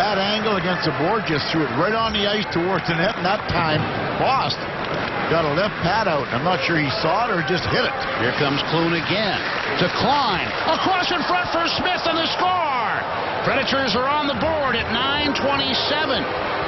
bad angle against the board, just threw it right on the ice towards the net, and that time, Bost got a left pad out. I'm not sure he saw it or just hit it. Here comes Clune again to Klein. Across in front for Smith and the score. Predators are on the board at 9.27.